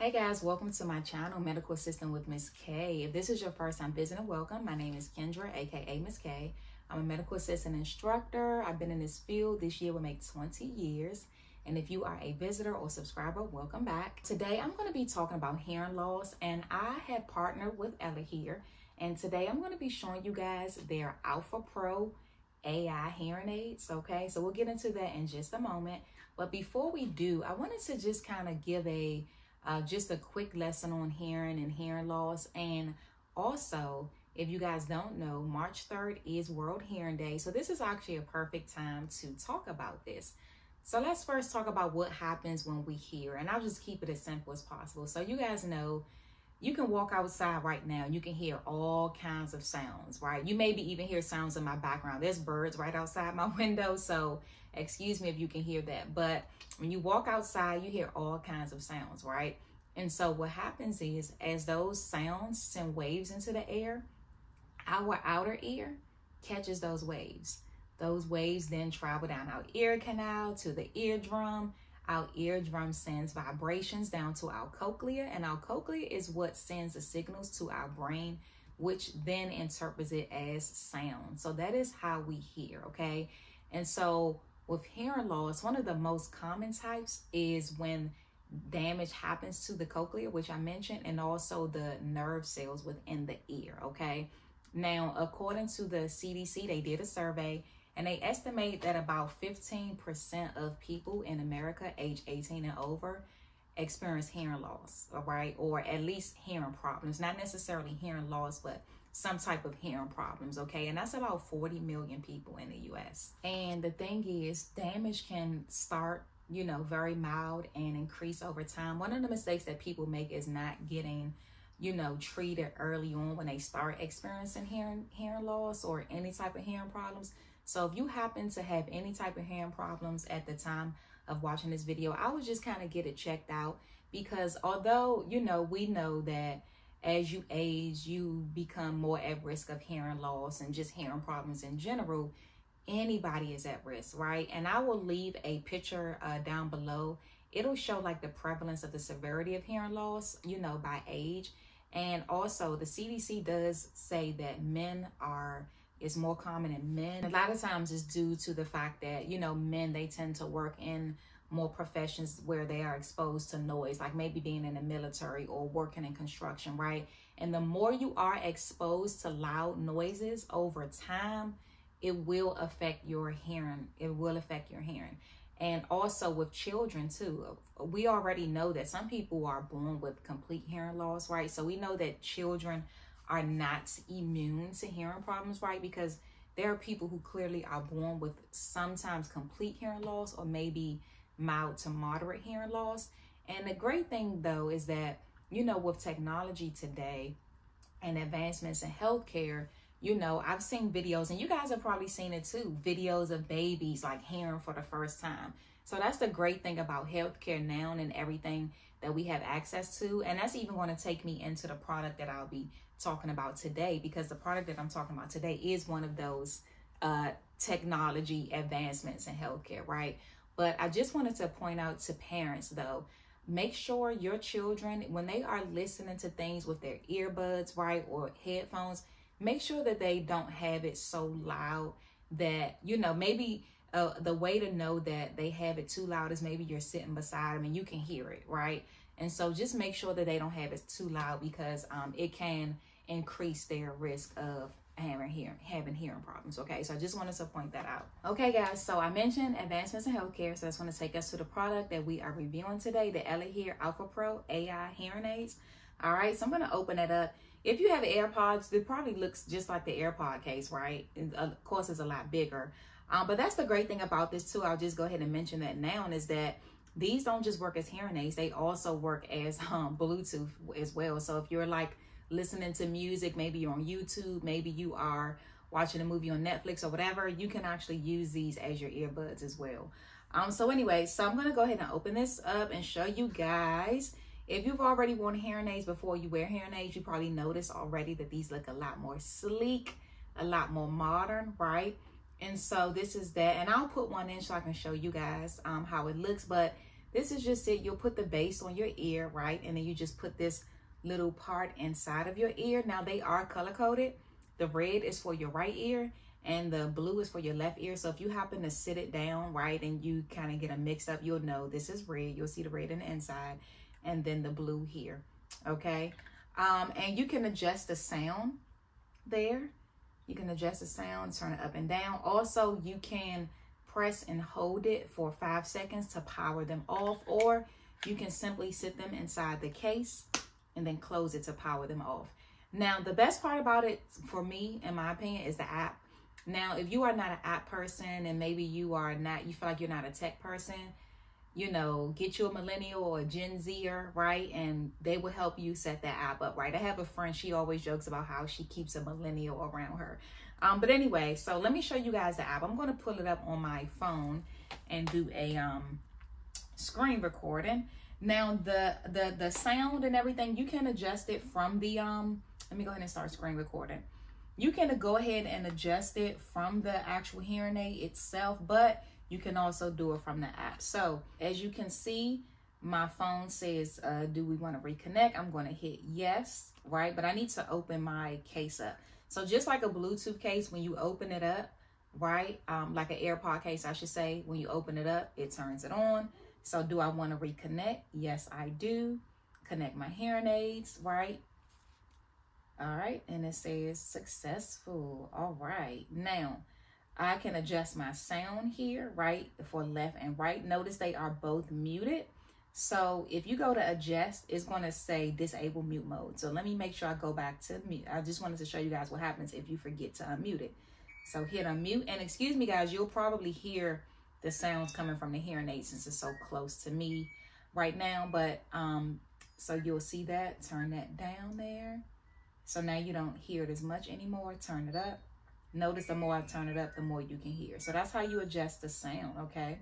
Hey guys, welcome to my channel, Medical Assistant with Miss K. If this is your first time visiting, welcome. My name is Kendra, aka Miss K. I'm a medical assistant instructor. I've been in this field this year will make 20 years. And if you are a visitor or subscriber, welcome back. Today I'm going to be talking about hearing loss, and I have partnered with ELEHEAR. And today I'm going to be showing you guys their Alpha Pro AI hearing aids. Okay, so we'll get into that in just a moment. But before we do, I wanted to just kind of give a uh, just a quick lesson on hearing and hearing loss. And also, if you guys don't know, March 3rd is World Hearing Day. So this is actually a perfect time to talk about this. So let's first talk about what happens when we hear, and I'll just keep it as simple as possible. So you guys know you can walk outside right now you can hear all kinds of sounds, right? You maybe even hear sounds in my background. There's birds right outside my window, so excuse me if you can hear that. But when you walk outside, you hear all kinds of sounds, right? And so what happens is as those sounds send waves into the air, our outer ear catches those waves. Those waves then travel down our ear canal to the eardrum. Our eardrum sends vibrations down to our cochlea, and our cochlea is what sends the signals to our brain, which then interprets it as sound. So that is how we hear, okay? And so with hearing loss, one of the most common types is when damage happens to the cochlea, which I mentioned, and also the nerve cells within the ear, okay? Now, according to the CDC, they did a survey and they estimate that about 15% of people in America age 18 and over experience hearing loss, all right, or at least hearing problems, not necessarily hearing loss, but some type of hearing problems, okay? And that's about 40 million people in the US. And the thing is, damage can start, you know, very mild and increase over time. One of the mistakes that people make is not getting you know, treated early on when they start experiencing hearing hearing loss or any type of hearing problems. So if you happen to have any type of hearing problems at the time of watching this video, I would just kind of get it checked out because although, you know, we know that as you age, you become more at risk of hearing loss and just hearing problems in general, anybody is at risk, right? And I will leave a picture uh, down below. It'll show like the prevalence of the severity of hearing loss, you know, by age. And also the CDC does say that men are is more common in men. A lot of times it's due to the fact that, you know, men they tend to work in more professions where they are exposed to noise, like maybe being in the military or working in construction, right? And the more you are exposed to loud noises over time, it will affect your hearing. It will affect your hearing and also with children too we already know that some people are born with complete hearing loss right so we know that children are not immune to hearing problems right? Because there are people who clearly are born with sometimes complete hearing loss or maybe mild to moderate hearing loss. And the great thing though is that you know with technology today and advancements in healthcare you know, I've seen videos, and you guys have probably seen it too videos of babies like hearing for the first time. So that's the great thing about healthcare now and everything that we have access to. And that's even going to take me into the product that I'll be talking about today because the product that I'm talking about today is one of those uh, technology advancements in healthcare, right? But I just wanted to point out to parents though, make sure your children, when they are listening to things with their earbuds, right, or headphones, make sure that they don't have it so loud that, you know, maybe uh, the way to know that they have it too loud is maybe you're sitting beside them and you can hear it, right? And so just make sure that they don't have it too loud because um, it can increase their risk of having hearing having hearing problems. Okay, so I just wanted to point that out. Okay, guys. So I mentioned advancements in healthcare, so that's going to take us to the product that we are reviewing today, the ELEHEAR Alpha Pro AI hearing aids. All right, so I'm going to open it up if you have AirPods, it probably looks just like the AirPod case, right? And of course, it's a lot bigger. Um, but that's the great thing about this too. I'll just go ahead and mention that now is that these don't just work as hearing aids. They also work as um, Bluetooth as well. So if you're like listening to music, maybe you're on YouTube, maybe you are watching a movie on Netflix or whatever, you can actually use these as your earbuds as well. Um, so anyway, so I'm going to go ahead and open this up and show you guys if you've already worn hearing aids before you wear hearing aids, you probably noticed already that these look a lot more sleek, a lot more modern, right? And so this is that. And I'll put one in so I can show you guys um, how it looks. But This is just it. You'll put the base on your ear, right? And then you just put this little part inside of your ear. Now they are color coded. The red is for your right ear and the blue is for your left ear. So if you happen to sit it down, right, and you kind of get a mix up, you'll know this is red. You'll see the red in the inside and then the blue here, okay? Um, and you can adjust the sound there. You can adjust the sound, turn it up and down. Also, you can press and hold it for five seconds to power them off, or you can simply sit them inside the case and then close it to power them off. Now, the best part about it for me, in my opinion, is the app. Now, if you are not an app person and maybe you are not, you feel like you're not a tech person, you know, get you a millennial or a Gen Zer, right? And they will help you set that app up, right? I have a friend, she always jokes about how she keeps a millennial around her. Um, but anyway, so let me show you guys the app. I'm going to pull it up on my phone and do a um, screen recording. Now, the, the, the sound and everything, you can adjust it from the, um, let me go ahead and start screen recording. You can go ahead and adjust it from the actual hearing aid itself, but you can also do it from the app. So as you can see, my phone says, uh, do we want to reconnect? I'm going to hit yes, right? But I need to open my case up. So just like a Bluetooth case, when you open it up, right? Um, like an AirPod case, I should say, when you open it up, it turns it on. So do I want to reconnect? Yes, I do. Connect my hearing aids, right? All right, and it says successful. All right, now I can adjust my sound here, right, for left and right. Notice they are both muted. So if you go to adjust, it's going to say disable mute mode. So let me make sure I go back to mute. I just wanted to show you guys what happens if you forget to unmute it. So hit unmute. And excuse me, guys, you'll probably hear the sounds coming from the hearing aid since it's so close to me right now. But um, so you'll see that. Turn that down there. So now you don't hear it as much anymore. Turn it up. Notice the more I turn it up, the more you can hear. So that's how you adjust the sound, okay?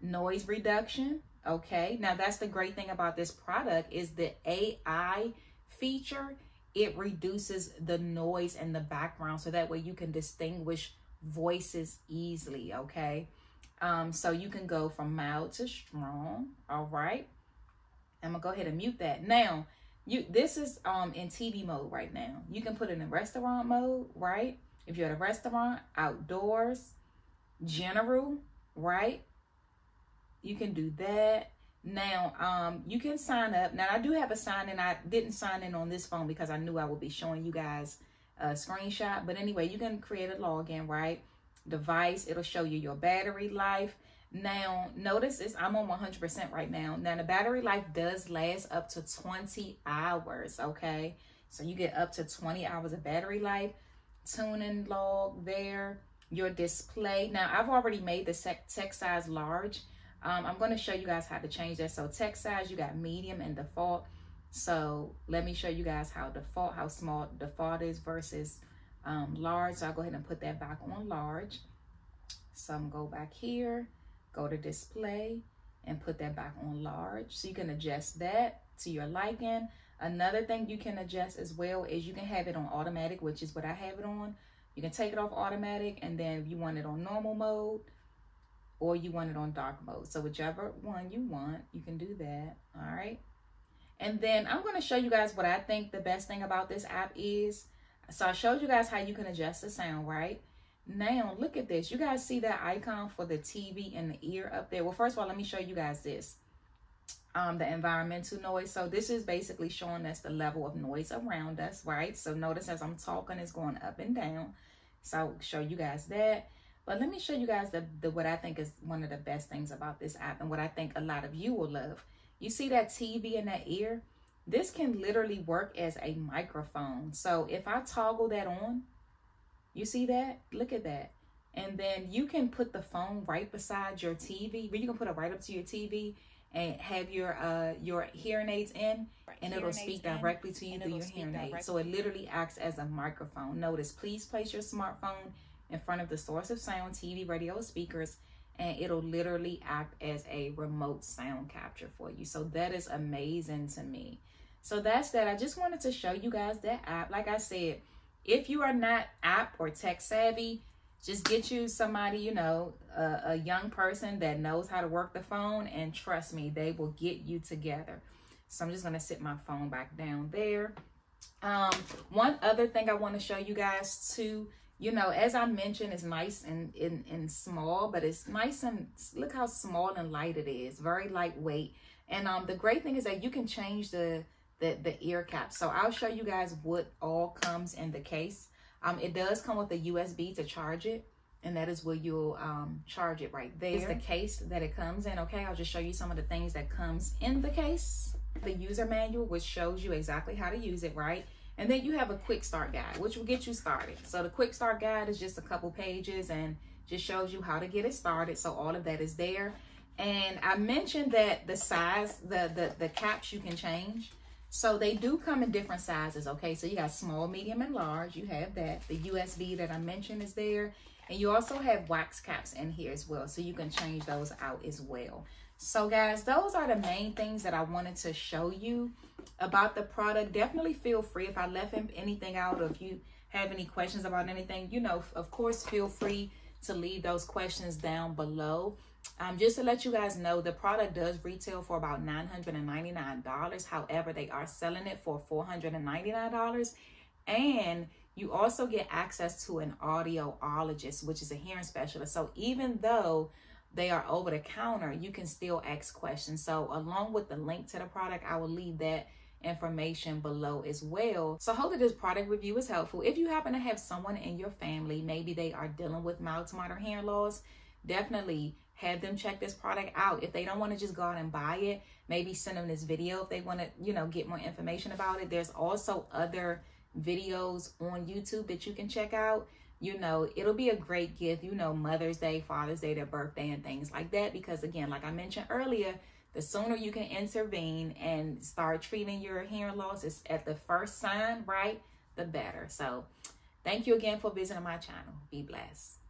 Noise reduction, okay? Now that's the great thing about this product is the AI feature. It reduces the noise in the background so that way you can distinguish voices easily, okay? Um, so you can go from mild to strong, all right? I'm gonna go ahead and mute that. Now, you this is um in TV mode right now. You can put it in restaurant mode, right? If you're at a restaurant, outdoors, general, right? You can do that. Now, um, you can sign up. Now, I do have a sign in. I didn't sign in on this phone because I knew I would be showing you guys a screenshot. But anyway, you can create a login, right? Device, it'll show you your battery life. Now, notice this, I'm on 100% right now. Now, the battery life does last up to 20 hours, okay? So you get up to 20 hours of battery life tuning log there, your display. Now, I've already made the text size large. Um, I'm going to show you guys how to change that. So text size, you got medium and default. So let me show you guys how default, how small default is versus um, large. So I'll go ahead and put that back on large. So I'm go back here, go to display and put that back on large. So you can adjust that to your liking. Another thing you can adjust as well is you can have it on automatic, which is what I have it on. You can take it off automatic and then you want it on normal mode or you want it on dark mode. So whichever one you want, you can do that. All right. And then I'm going to show you guys what I think the best thing about this app is. So I showed you guys how you can adjust the sound, right? Now, look at this. You guys see that icon for the TV and the ear up there? Well, first of all, let me show you guys this um, the environmental noise. So this is basically showing us the level of noise around us, right? So notice as I'm talking, it's going up and down. So I'll show you guys that. But let me show you guys the, the what I think is one of the best things about this app and what I think a lot of you will love. You see that TV in that ear? This can literally work as a microphone. So if I toggle that on, you see that? Look at that. And then you can put the phone right beside your TV. You can put it right up to your TV and have your uh your hearing aids in and it'll speak directly to you through your hearing aid. So it literally acts as a microphone. Notice, please place your smartphone in front of the source of sound, TV, radio, speakers, and it'll literally act as a remote sound capture for you. So that is amazing to me. So that's that. I just wanted to show you guys that app. Like I said, if you are not app or tech savvy, just get you somebody, you know, a, a young person that knows how to work the phone. And trust me, they will get you together. So I'm just going to sit my phone back down there. Um, one other thing I want to show you guys too, you know, as I mentioned, it's nice and, and, and small, but it's nice and look how small and light it is. Very lightweight. And um, the great thing is that you can change the, the, the ear cap. So I'll show you guys what all comes in the case. Um, it does come with a USB to charge it. And that is where you'll um, charge it right there. It's the case that it comes in. Okay, I'll just show you some of the things that comes in the case. The user manual, which shows you exactly how to use it, right? And then you have a quick start guide, which will get you started. So the quick start guide is just a couple pages and just shows you how to get it started. So all of that is there. And I mentioned that the size, the, the, the caps you can change. So they do come in different sizes, okay? So you got small, medium, and large. You have that. The USB that I mentioned is there. And you also have wax caps in here as well. So you can change those out as well. So guys, those are the main things that I wanted to show you about the product. Definitely feel free if I left anything out or if you have any questions about anything, you know, of course, feel free to leave those questions down below. Um, just to let you guys know, the product does retail for about $999. However, they are selling it for $499. And you also get access to an audiologist, which is a hearing specialist. So even though they are over the counter, you can still ask questions. So along with the link to the product, I will leave that information below as well. So hope that this product review is helpful. If you happen to have someone in your family, maybe they are dealing with mild to moderate hearing loss, definitely have them check this product out. If they don't want to just go out and buy it, maybe send them this video if they want to, you know, get more information about it. There's also other videos on YouTube that you can check out. You know, it'll be a great gift, you know, Mother's Day, Father's Day, their birthday, and things like that. Because again, like I mentioned earlier, the sooner you can intervene and start treating your hearing loss is at the first sign, right? The better. So, thank you again for visiting my channel. Be blessed.